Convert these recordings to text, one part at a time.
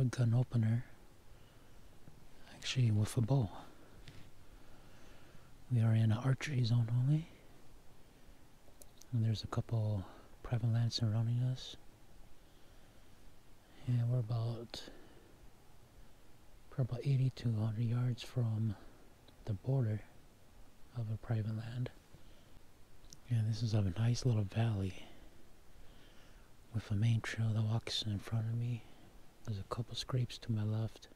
hunting gun opener actually with a bow. We are in an archery zone only. And there's a couple private lands surrounding us. And we're about probably about 80 to 100 yards from the border of a private land. And this is a nice little valley with a main trail that walks in front of me. There's a couple scrapes to my left.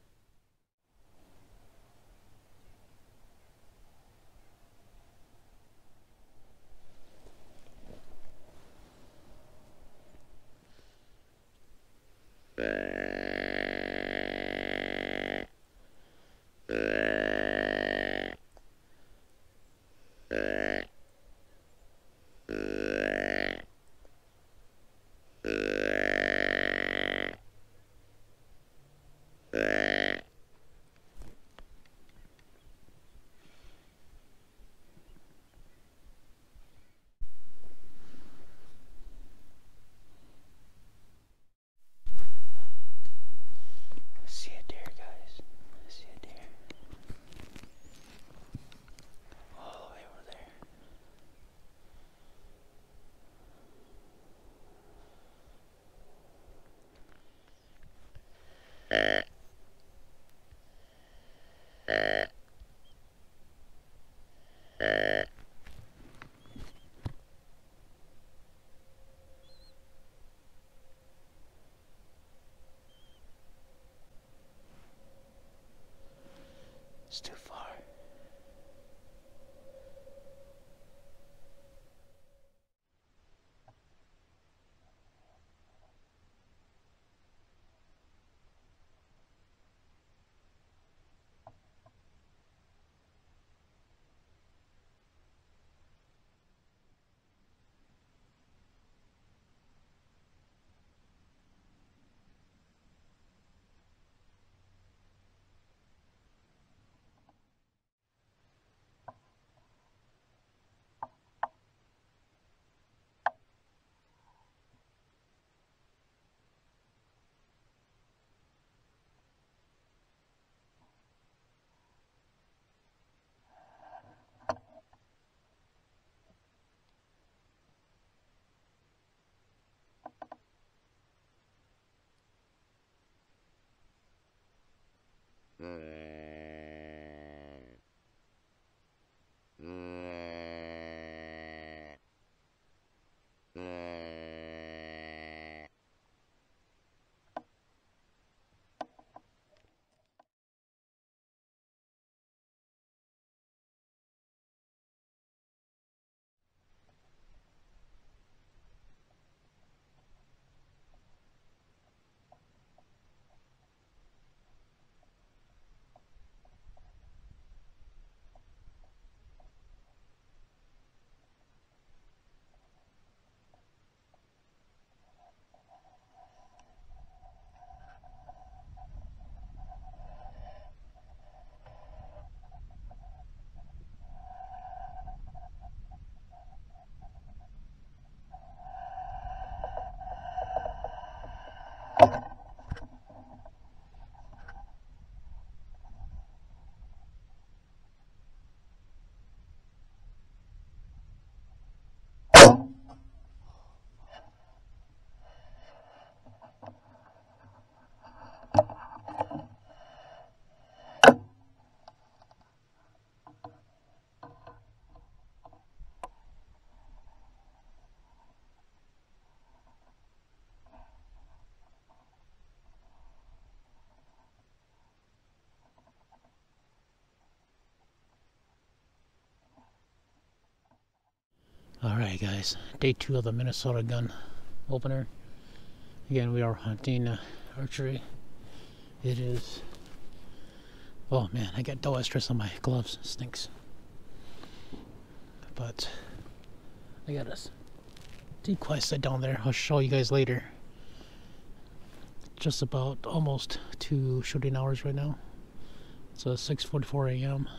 I see a deer, guys. I see a deer. All the way over there. It's Uh, Alright guys, day two of the Minnesota gun opener. Again, we are hunting uh, archery. It is... Oh man, I got doe estrus on my gloves. Stinks. But I got a decoy set down there. I'll show you guys later. Just about almost two shooting hours right now. It's uh, 6.44 a.m.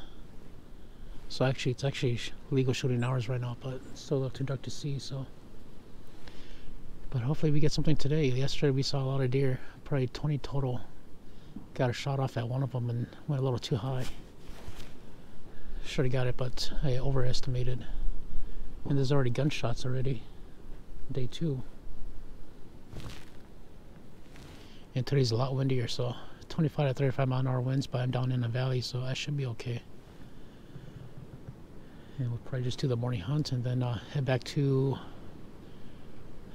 So actually, it's actually legal shooting hours right now, but still too dark to see. So, But hopefully we get something today. Yesterday we saw a lot of deer, probably 20 total. Got a shot off at one of them and went a little too high. Should have got it, but I overestimated. And there's already gunshots already. Day two. And today's a lot windier, so 25 to 35 mile an hour winds, but I'm down in the valley, so I should be okay. And we'll probably just do the morning hunt and then uh, head back to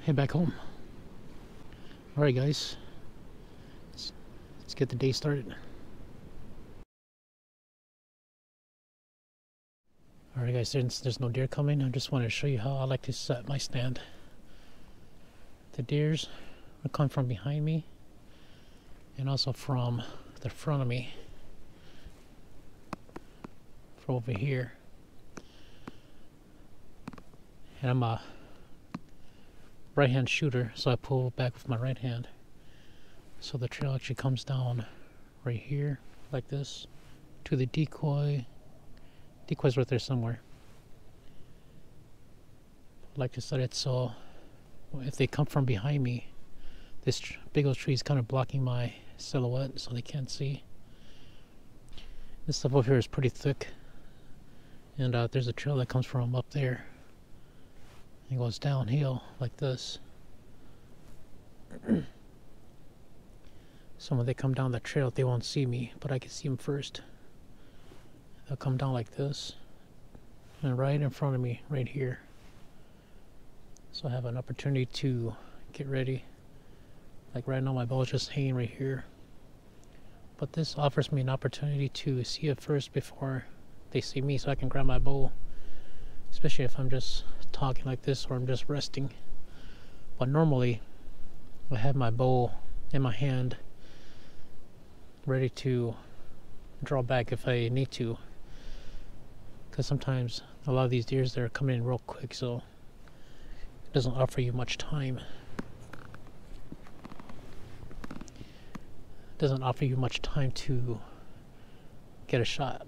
head back home. All right, guys. Let's, let's get the day started. All right, guys. Since there's no deer coming, I just want to show you how I like to set my stand. The deers will come from behind me and also from the front of me from over here and I'm a right hand shooter so I pull back with my right hand so the trail actually comes down right here like this to the decoy decoy's right there somewhere I like to set it so if they come from behind me this big old tree is kind of blocking my silhouette so they can't see. This stuff over here is pretty thick. And uh, there's a trail that comes from up there. It goes downhill like this. so when they come down the trail, they won't see me, but I can see them first. They'll come down like this. And right in front of me, right here. So I have an opportunity to get ready. Like right now my is just hanging right here. But this offers me an opportunity to see it first before they see me so I can grab my bow. Especially if I'm just talking like this or I'm just resting. But normally I have my bow in my hand ready to draw back if I need to. Because sometimes a lot of these deers they're coming in real quick so it doesn't offer you much time. doesn't offer you much time to get a shot.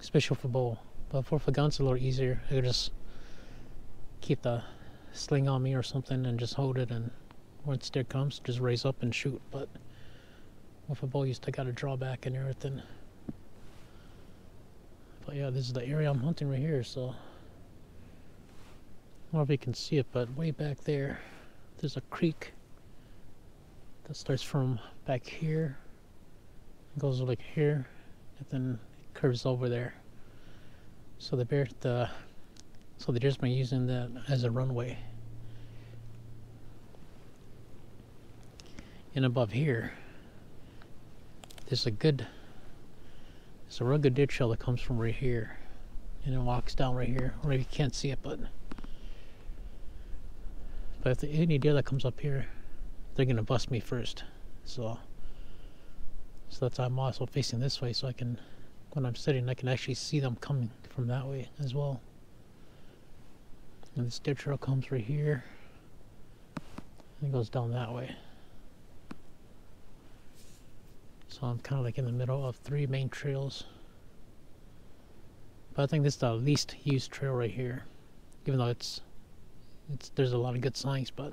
Especially for bow. But for a gun, it's a little easier. I could just keep the sling on me or something and just hold it and once there comes, just raise up and shoot. But with a bow, you still got to draw back and everything. But yeah, this is the area I'm hunting right here, so I don't know if you can see it, but way back there, there's a creek that starts from back here goes like here and then curves over there so the bear the so the deer's been using that as a runway and above here there's a good there's a real good deer trail that comes from right here and it walks down right here maybe you can't see it but but if any deer that comes up here they're gonna bust me first. So, so that's why I'm also facing this way, so I can, when I'm sitting, I can actually see them coming from that way as well. And this deer trail comes right here, and goes down that way. So I'm kind of like in the middle of three main trails. But I think this is the least used trail right here, even though it's, it's there's a lot of good signs, but.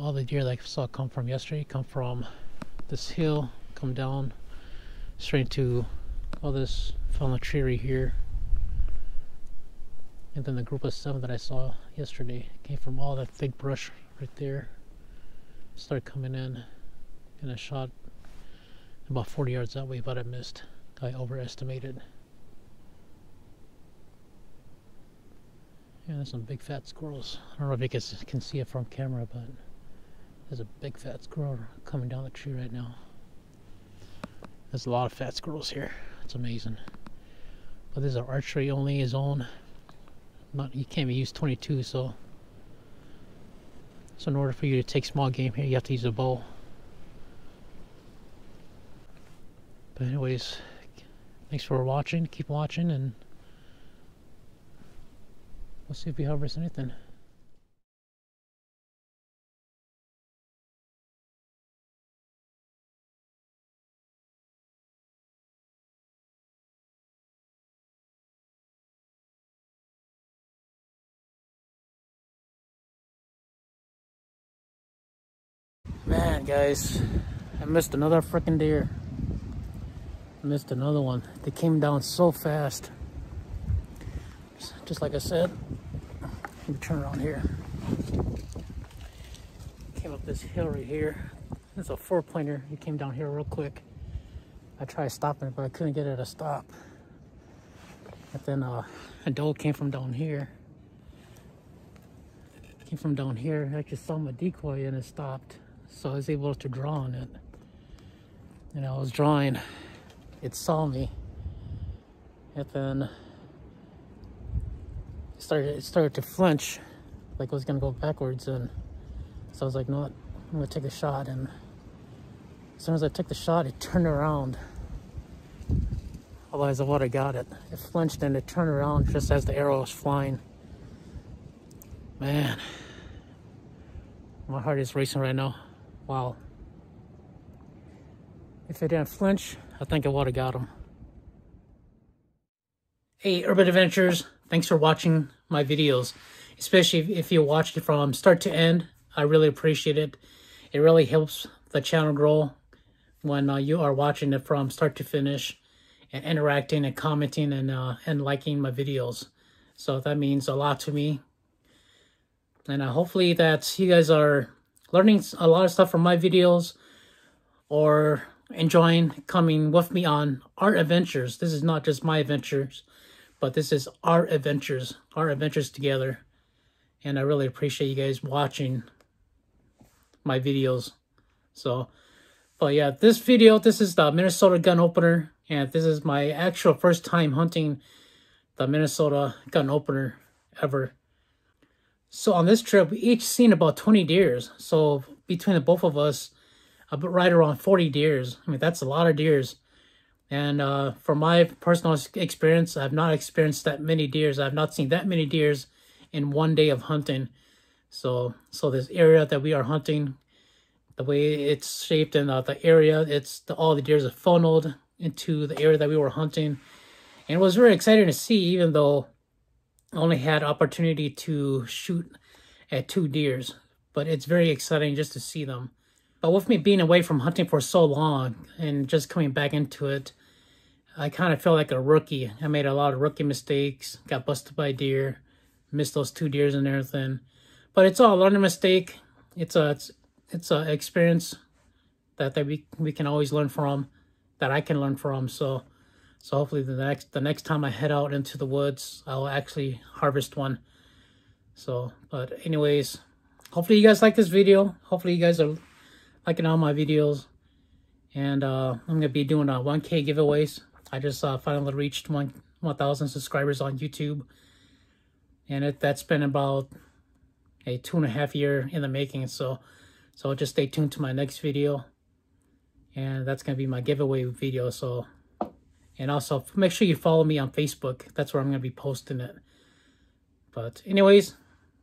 All the deer that I saw come from yesterday come from this hill, come down straight to all this fallen tree right here. And then the group of seven that I saw yesterday came from all that thick brush right there. Started coming in and I shot about 40 yards that way, but I missed. I overestimated. Yeah, there's some big fat squirrels. I don't know if you guys can see it from camera, but there's a big fat squirrel coming down the tree right now. There's a lot of fat squirrels here. It's amazing. But this is an archery only zone. Not you can't use 22, so so in order for you to take small game here, you have to use a bow. But anyways, thanks for watching. Keep watching, and we'll see if we harvest anything. Man, guys, I missed another freaking deer. Missed another one. They came down so fast. Just like I said, let me turn around here. Came up this hill right here. It's a four pointer. He came down here real quick. I tried stopping it, but I couldn't get it to stop. And then uh, a doe came from down here. Came from down here. I just saw my decoy and it stopped. So I was able to draw on it. And I was drawing. It saw me. And then it started, it started to flinch like it was gonna go backwards. And so I was like, no, I'm gonna take a shot. And as soon as I took the shot, it turned around. Otherwise, I would have got it. It flinched and it turned around just as the arrow was flying. Man, my heart is racing right now. Wow. If they didn't flinch, I think I would have got them. Hey, Urban Adventures, thanks for watching my videos. Especially if you watched it from start to end, I really appreciate it. It really helps the channel grow when uh, you are watching it from start to finish and interacting and commenting and uh, and liking my videos. So that means a lot to me. And uh, hopefully that you guys are learning a lot of stuff from my videos or enjoying coming with me on our adventures. This is not just my adventures, but this is our adventures, our adventures together. And I really appreciate you guys watching my videos. So, but yeah, this video, this is the Minnesota gun opener. And this is my actual first time hunting the Minnesota gun opener ever. So on this trip, we each seen about 20 deers. So between the both of us, about right around 40 deers. I mean, that's a lot of deers. And uh, from my personal experience, I've not experienced that many deers. I've not seen that many deers in one day of hunting. So, so this area that we are hunting, the way it's shaped and uh, the area, it's the, all the deers are funneled into the area that we were hunting. And it was very exciting to see, even though only had opportunity to shoot at two deers. But it's very exciting just to see them. But with me being away from hunting for so long and just coming back into it, I kind of feel like a rookie. I made a lot of rookie mistakes, got busted by deer, missed those two deers and everything. But it's all a learning mistake. It's a it's, it's a experience that, that we we can always learn from, that I can learn from. So so hopefully the next the next time I head out into the woods, I'll actually harvest one. So, but anyways, hopefully you guys like this video. Hopefully you guys are liking all my videos. And uh, I'm going to be doing a 1K giveaways. I just uh, finally reached 1,000 1, subscribers on YouTube. And it, that's been about a two and a half year in the making. So, so just stay tuned to my next video. And that's going to be my giveaway video. So, and also make sure you follow me on Facebook. That's where I'm going to be posting it. But anyways,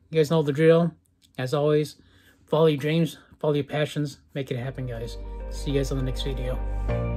you guys know the drill. As always, follow your dreams, follow your passions, make it happen, guys. See you guys on the next video.